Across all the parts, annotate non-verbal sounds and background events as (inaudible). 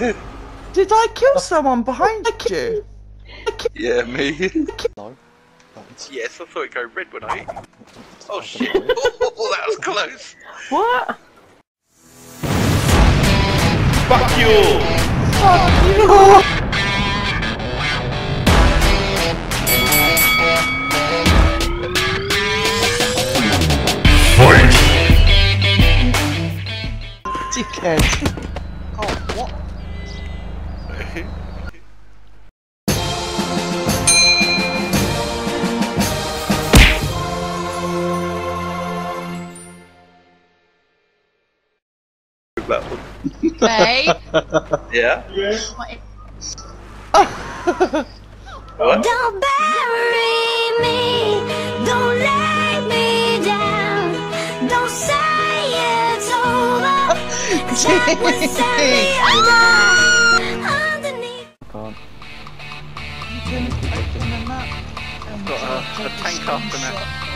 (laughs) Did I kill someone behind you? Yeah, me. No. Oh, yes, I saw it go red when I hit you. Oh shit! Oh, (laughs) that was close. What? Fuck you! Fuck you! Dickhead. That one. Babe. Yeah. What? What? Don't bury me, don't let me down, don't say it's over. Jack will set me alive underneath. Can't. I've got a, a tank after me.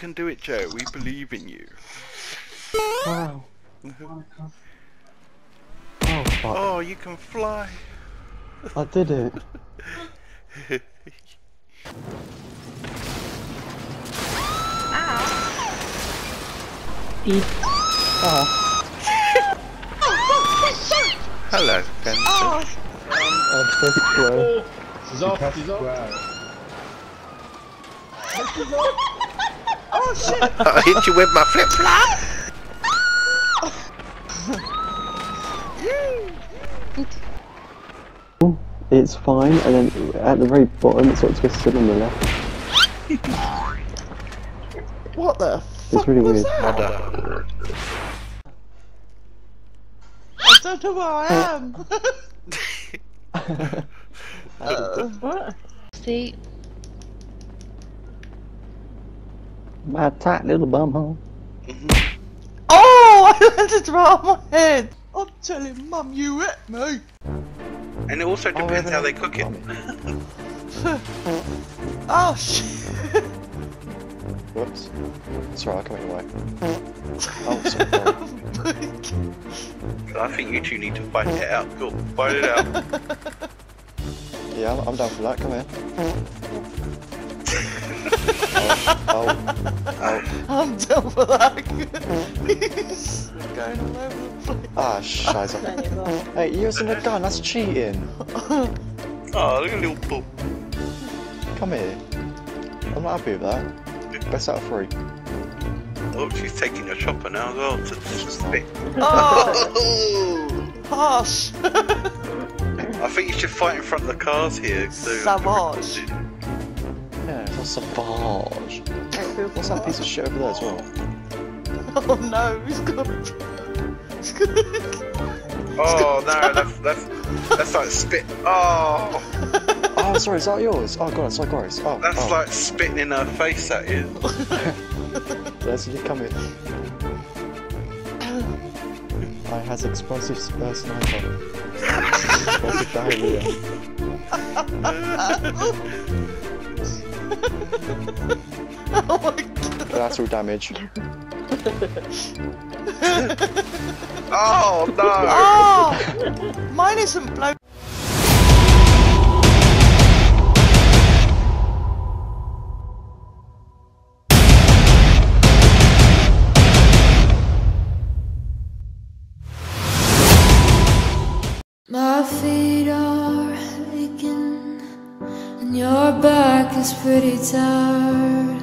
Can do it, Joe. We believe in you. Wow. Oh fuck. Oh, you can fly. I did it. Oh. (laughs) Hello, Ben. Uh, big bro. He's off, he's off. Oh shit! (laughs) I hit you with my flip flop. It's fine, and then at the very bottom it sort of twists in on the left. What the It's fuck really was weird. that? I don't know where I am. uh, (laughs) What? (laughs) See, My tight little bum hole. Mm-hmm. oh, (laughs) I landed right on my head. I'm telling Mum you hit me. And it also depends how they cook it. (laughs) Oh shit. Whoops. Sorry, I'll come your way. (laughs) Oh, sorry. I think you two need to fight it out. Cool, fight it out. yeah, I'm, I'm down for that. Come here. Oh, oh, oh. I'm down for that. Going all over the place. Ah, shiza. Hey, you're using a gun. That's cheating. Oh, look at little poop. Come here. I'm not happy with that. Best out of three. Oh, she's taking your chopper now as well to spit. Oh, Oh! harsh. (laughs) I think you should fight in front of the cars here. So Savage. Yeah, it's all savage. What's that piece of shit over there as well? (laughs) oh no, he's got. (laughs) He's got. (laughs) Oh no, that's that's that's like spit. Oh, Oh, sorry, is that yours? Oh god, it's like gross. Oh, that's oh. like spitting in her face. That is. Let's you come in. I has explosive uh, sniper. explosive diarrhea. Oh my god. That's Collateral damage. (laughs) Oh no! Oh! Mine isn't blown. And your back is pretty tired.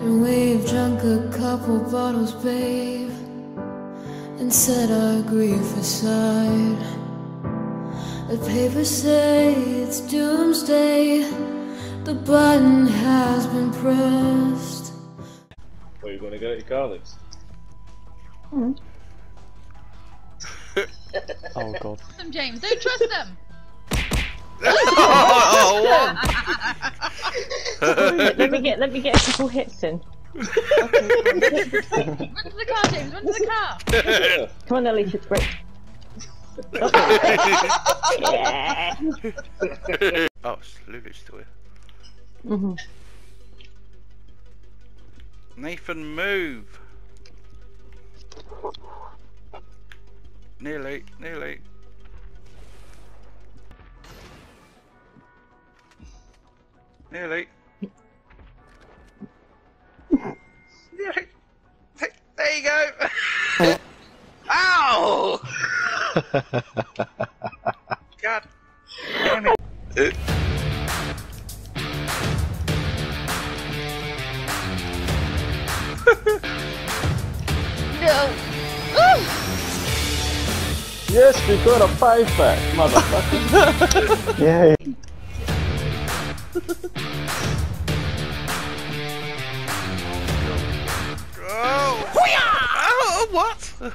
And we've drunk a couple bottles, babe, and set our grief aside. The papers say it's doomsday, the button has been pressed. Where you gonna go to Carlos? Hmm. (laughs) Oh god. them, James. Don't trust them. Oh, (laughs) let me get let me get a couple hits in. Run to the car, James. Run to the car. Come on, Ellie, it's great. yeah. (laughs) oh, Lulu's still here. hmm Nathan, move! Nearly, nearly. Nearly. (laughs) nearly. There you go! (laughs) Ow! God damn it. No. Yes, we got a five back, motherfucker. (laughs) Yay! Oh! Oh, what? (laughs)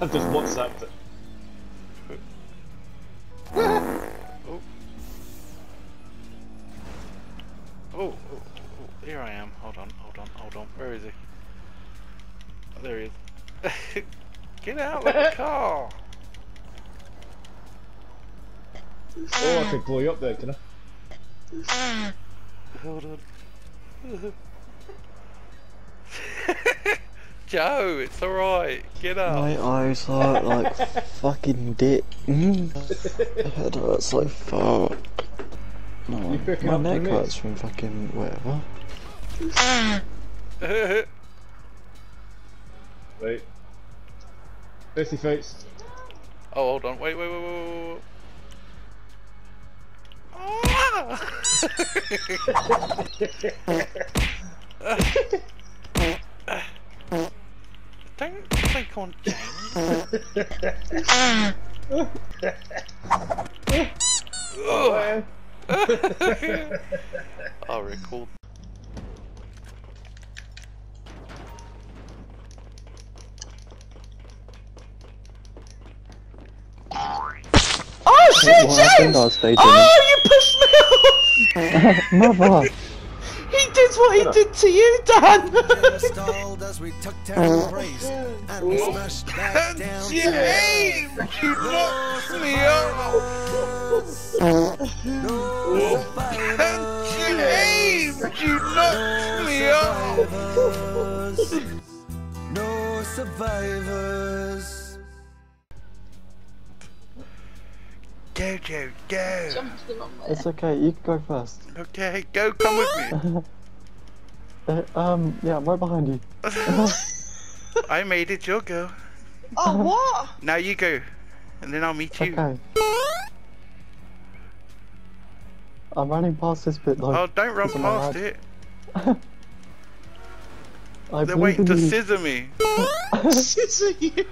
I've just WhatsApped it. Oh, oh, oh, oh, here I am. Hold on, hold on, hold on. Where is he? Oh, there he is. (laughs) Get out of the (laughs) car! Oh, I could blow you up there, can I? Hold on. (laughs) Joe, it's alright. Get up. My eyes hurt like (laughs) fucking dick. Mm. My head hurts like fuck. No, my neck the hurts mix? from fucking whatever. (laughs) wait. Fifty face. oh, hold on. Wait, wait, wait, wait, wait, wait. Ah! Don't click on James. (laughs) I'll record. Oh shit, What? James! Oh, you pushed me off! in. (laughs) Mother! He did what he did to you, Dan! (laughs) stalled as we took turn (laughs) praise and we smashed back down James, you knocked me off. no James, you knocked me off. no survivors Jojo, go. Jumped the wrong way. It's okay, you can go first. Okay, go. Come with me. (laughs) Uh, um, yeah, I'm right behind you. (laughs) I made it. You'll go. oh, what? Now you go, and then I'll meet you. Okay. I'm running past this bit though. Oh, don't run It's on my past it. (laughs) I They're waiting to you. scissor me. Scissor you.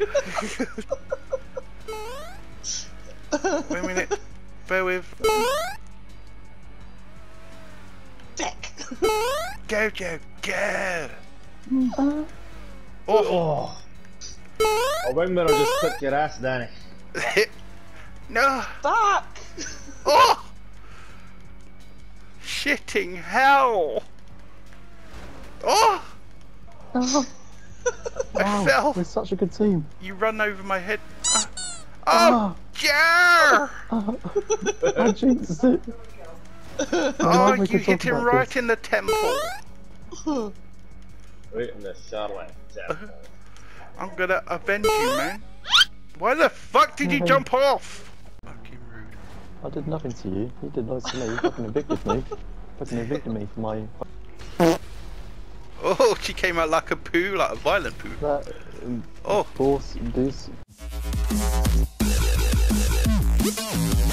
Wait a minute. Bear with. Dick. Jojo, go. Uh, Oh. Oh. A wingman will just clip your ass, Danny. (laughs) no. Fuck. Oh. Shitting hell. Oh. oh. I Wow, fell. we're such a good team. You run over my head. Ah. Oh, Ah, Jar! ah. I jinxed it. Oh, (laughs) Now you hit him right this. in the temple. Right in the Charlotte. I'm gonna avenge you, man. Why the fuck did you jump off? Fucking rude. I did nothing to you. You did loads to me. You fucking evicted me. (laughs) Fucking evicted me for my Oh, she came out like a poo, like a violent poo. that um, Oh, force deuce Woo!